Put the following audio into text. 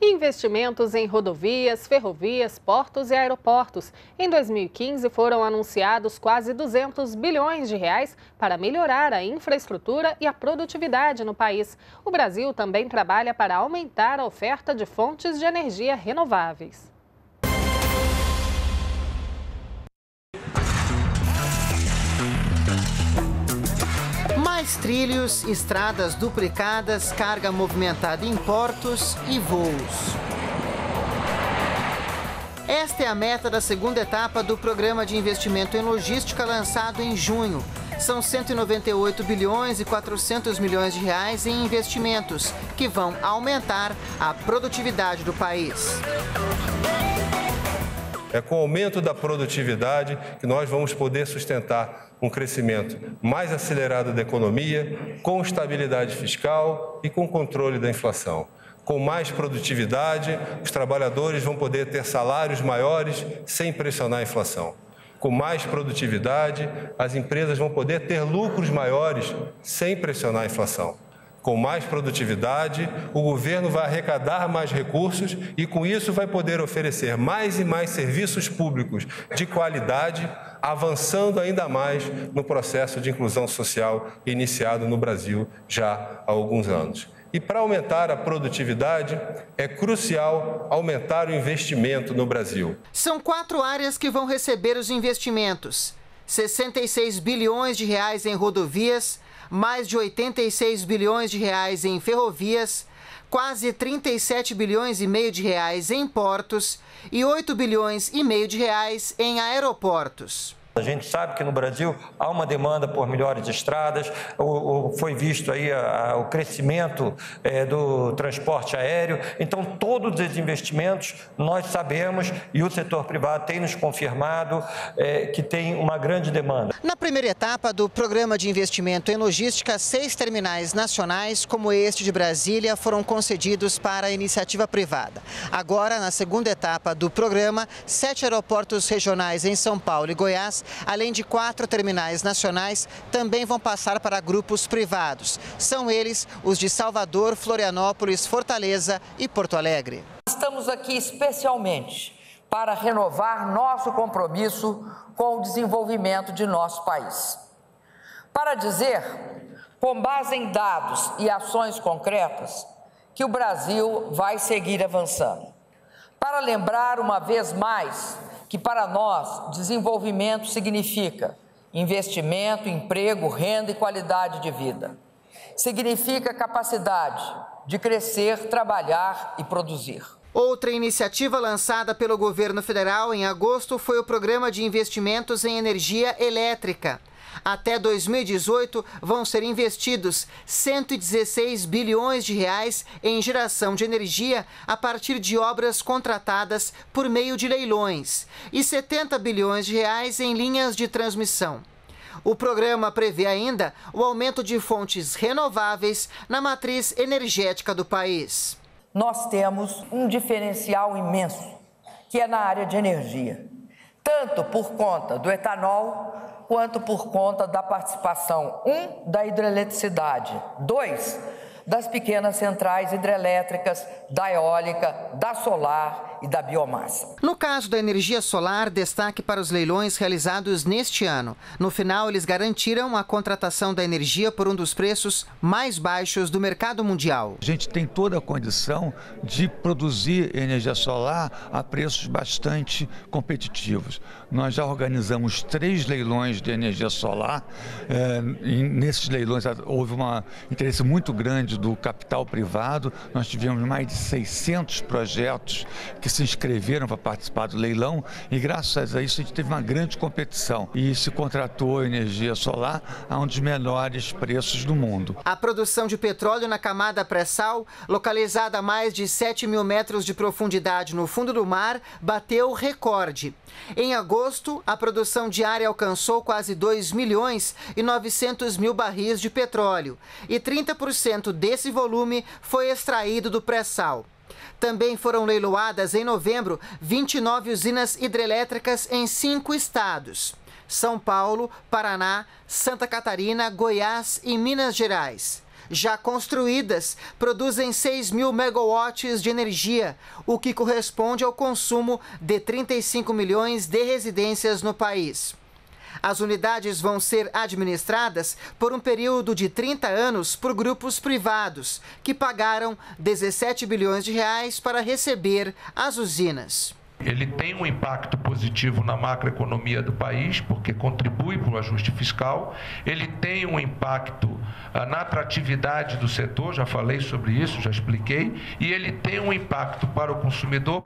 investimentos em rodovias, ferrovias, portos e aeroportos. Em 2015, foram anunciados quase 200 bilhões de reais para melhorar a infraestrutura e a produtividade no país. O Brasil também trabalha para aumentar a oferta de fontes de energia renováveis. Mais trilhos, estradas duplicadas, carga movimentada em portos e voos. Esta é a meta da segunda etapa do programa de investimento em logística lançado em junho. São 198 bilhões e 400 milhões de reais em investimentos que vão aumentar a produtividade do país. É com o aumento da produtividade que nós vamos poder sustentar um crescimento mais acelerado da economia, com estabilidade fiscal e com controle da inflação. Com mais produtividade, os trabalhadores vão poder ter salários maiores sem pressionar a inflação. Com mais produtividade, as empresas vão poder ter lucros maiores sem pressionar a inflação. Com mais produtividade, o governo vai arrecadar mais recursos e, com isso, vai poder oferecer mais e mais serviços públicos de qualidade, avançando ainda mais no processo de inclusão social iniciado no Brasil já há alguns anos. E para aumentar a produtividade, é crucial aumentar o investimento no Brasil. São quatro áreas que vão receber os investimentos: 66 bilhões de reais em rodovias mais de 86 bilhões de reais em ferrovias, quase 37 bilhões e meio de reais em portos e 8 bilhões e meio de reais em aeroportos. A gente sabe que no Brasil há uma demanda por melhores estradas, o, o, foi visto aí a, a, o crescimento é, do transporte aéreo. Então, todos os investimentos nós sabemos e o setor privado tem nos confirmado é, que tem uma grande demanda. Na primeira etapa do programa de investimento em logística, seis terminais nacionais, como este de Brasília, foram concedidos para a iniciativa privada. Agora, na segunda etapa do programa, sete aeroportos regionais em São Paulo e Goiás além de quatro terminais nacionais, também vão passar para grupos privados. São eles os de Salvador, Florianópolis, Fortaleza e Porto Alegre. Estamos aqui especialmente para renovar nosso compromisso com o desenvolvimento de nosso país. Para dizer, com base em dados e ações concretas, que o Brasil vai seguir avançando. Para lembrar uma vez mais que para nós desenvolvimento significa investimento, emprego, renda e qualidade de vida. Significa capacidade de crescer, trabalhar e produzir. Outra iniciativa lançada pelo governo federal em agosto foi o Programa de Investimentos em Energia Elétrica. Até 2018, vão ser investidos 116 bilhões de reais em geração de energia a partir de obras contratadas por meio de leilões e 70 bilhões de reais em linhas de transmissão. O programa prevê ainda o aumento de fontes renováveis na matriz energética do país. Nós temos um diferencial imenso, que é na área de energia, tanto por conta do etanol quanto por conta da participação, um, da hidroeletricidade, dois, das pequenas centrais hidrelétricas, da eólica, da solar e da biomassa. No caso da energia solar, destaque para os leilões realizados neste ano. No final, eles garantiram a contratação da energia por um dos preços mais baixos do mercado mundial. A gente tem toda a condição de produzir energia solar a preços bastante competitivos. Nós já organizamos três leilões de energia solar. É, nesses leilões houve um interesse muito grande do capital privado. Nós tivemos mais de 600 projetos que se inscreveram para participar do leilão e graças a isso a gente teve uma grande competição e se contratou energia solar a um dos menores preços do mundo. A produção de petróleo na camada pré-sal, localizada a mais de 7 mil metros de profundidade no fundo do mar, bateu recorde. Em agosto, a produção diária alcançou quase 2 milhões e 900 mil barris de petróleo e 30% desse volume foi extraído do pré-sal. Também foram leiloadas em novembro 29 usinas hidrelétricas em cinco estados: São Paulo, Paraná, Santa Catarina, Goiás e Minas Gerais. já construídas produzem 6 mil megawatts de energia, o que corresponde ao consumo de 35 milhões de residências no país. As unidades vão ser administradas por um período de 30 anos por grupos privados, que pagaram 17 bilhões de reais para receber as usinas. Ele tem um impacto positivo na macroeconomia do país, porque contribui para o ajuste fiscal. Ele tem um impacto ah, na atratividade do setor, já falei sobre isso, já expliquei. E ele tem um impacto para o consumidor.